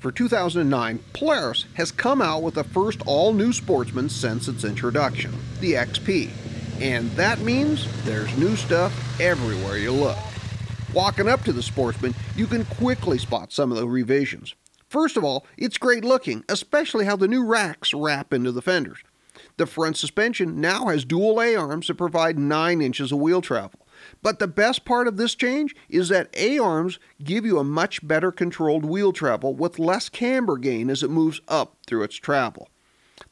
For 2009, Polaris has come out with the first all new Sportsman since its introduction, the XP. And that means there's new stuff everywhere you look. Walking up to the Sportsman, you can quickly spot some of the revisions. First of all, it's great looking, especially how the new racks wrap into the fenders. The front suspension now has dual A arms that provide 9 inches of wheel travel. But the best part of this change is that A arms give you a much better controlled wheel travel with less camber gain as it moves up through its travel.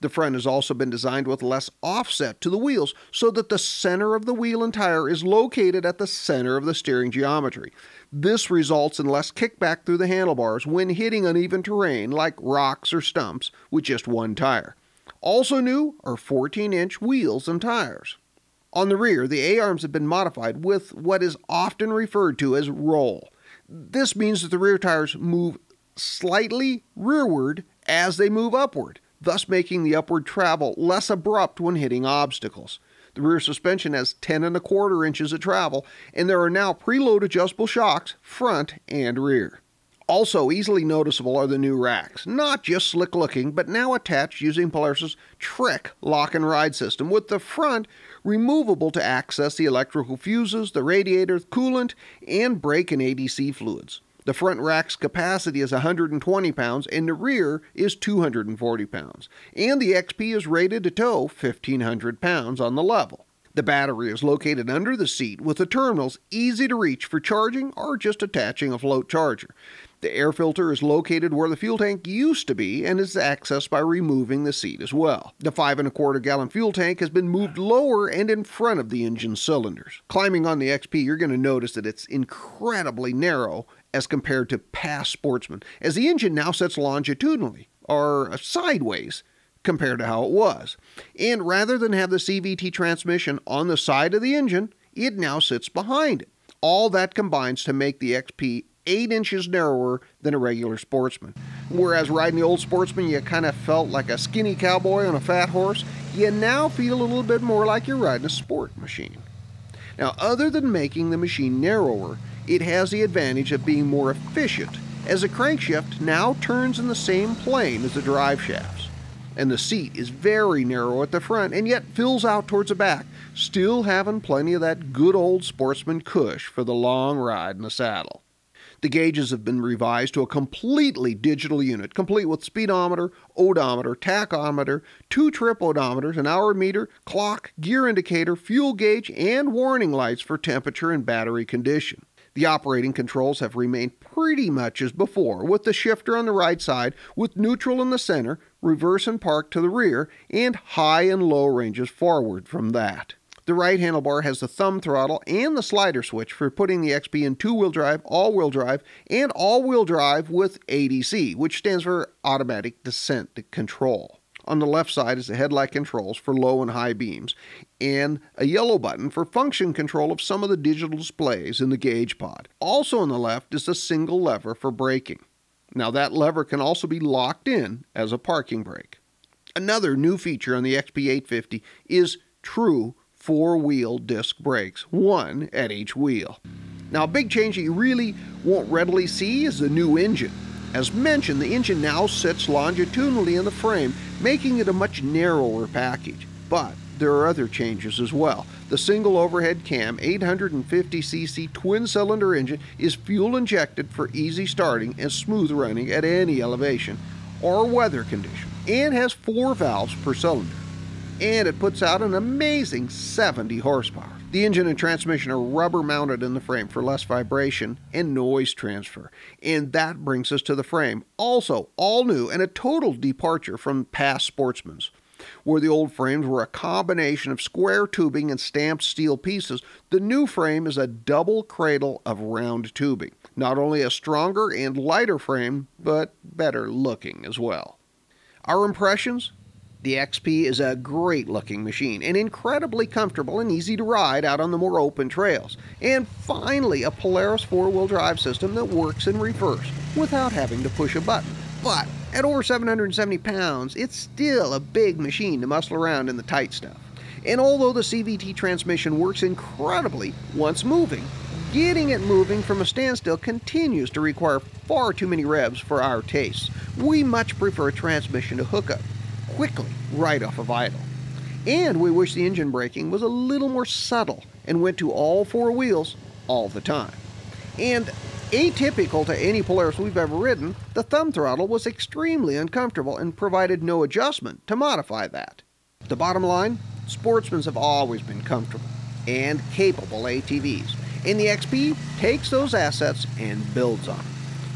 The front has also been designed with less offset to the wheels so that the center of the wheel and tire is located at the center of the steering geometry. This results in less kickback through the handlebars when hitting uneven terrain like rocks or stumps with just one tire. Also new are 14 inch wheels and tires. On the rear, the A-arms have been modified with what is often referred to as roll. This means that the rear tires move slightly rearward as they move upward, thus making the upward travel less abrupt when hitting obstacles. The rear suspension has 10 and a quarter inches of travel, and there are now preload adjustable shocks, front and rear. Also easily noticeable are the new racks, not just slick looking, but now attached using Polaris' Trick lock and ride system, with the front removable to access the electrical fuses, the radiator, coolant, and brake and ADC fluids. The front rack's capacity is 120 pounds and the rear is 240 pounds, and the XP is rated to tow 1500 pounds on the level. The battery is located under the seat with the terminals easy to reach for charging or just attaching a float charger. The air filter is located where the fuel tank used to be and is accessed by removing the seat as well. The 5 and a quarter gallon fuel tank has been moved lower and in front of the engine cylinders. Climbing on the XP, you're going to notice that it's incredibly narrow as compared to past Sportsman, as the engine now sits longitudinally, or sideways, compared to how it was. And rather than have the CVT transmission on the side of the engine, it now sits behind it. All that combines to make the XP 8 inches narrower than a regular sportsman. Whereas riding the old sportsman, you kind of felt like a skinny cowboy on a fat horse, you now feel a little bit more like you're riding a sport machine. Now, other than making the machine narrower, it has the advantage of being more efficient, as the crankshaft now turns in the same plane as the drive shafts. And the seat is very narrow at the front and yet fills out towards the back, still having plenty of that good old sportsman cush for the long ride in the saddle. The gauges have been revised to a completely digital unit, complete with speedometer, odometer, tachometer, two trip odometers, an hour meter, clock, gear indicator, fuel gauge, and warning lights for temperature and battery condition. The operating controls have remained pretty much as before, with the shifter on the right side, with neutral in the center, reverse and park to the rear, and high and low ranges forward from that. The right handlebar has the thumb throttle and the slider switch for putting the XP in two-wheel drive, all-wheel drive, and all-wheel drive with ADC, which stands for Automatic Descent Control. On the left side is the headlight controls for low and high beams, and a yellow button for function control of some of the digital displays in the gauge pod. Also on the left is a single lever for braking. Now that lever can also be locked in as a parking brake. Another new feature on the XP850 is true four wheel disc brakes, one at each wheel. Now, a big change that you really won't readily see is the new engine. As mentioned, the engine now sits longitudinally in the frame, making it a much narrower package. But there are other changes as well. The single overhead cam 850cc twin cylinder engine is fuel injected for easy starting and smooth running at any elevation or weather condition and has four valves per cylinder and it puts out an amazing 70 horsepower. The engine and transmission are rubber mounted in the frame for less vibration and noise transfer. And that brings us to the frame. Also, all new and a total departure from past Sportsman's. Where the old frames were a combination of square tubing and stamped steel pieces, the new frame is a double cradle of round tubing. Not only a stronger and lighter frame, but better looking as well. Our impressions? The XP is a great looking machine and incredibly comfortable and easy to ride out on the more open trails. And finally, a Polaris four wheel drive system that works in reverse without having to push a button. But at over 770 pounds, it's still a big machine to muscle around in the tight stuff. And although the CVT transmission works incredibly once moving, getting it moving from a standstill continues to require far too many revs for our tastes. We much prefer a transmission to hookup, quickly, right off of idle. And we wish the engine braking was a little more subtle and went to all four wheels all the time. And atypical to any Polaris we've ever ridden, the thumb throttle was extremely uncomfortable and provided no adjustment to modify that. The bottom line Sportsmans have always been comfortable and capable ATVs, and the XP takes those assets and builds on them.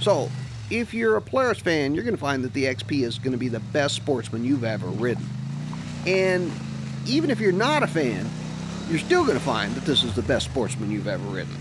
So, if you're a Polaris fan, you're going to find that the XP is going to be the best sportsman you've ever ridden. And even if you're not a fan, you're still going to find that this is the best sportsman you've ever ridden.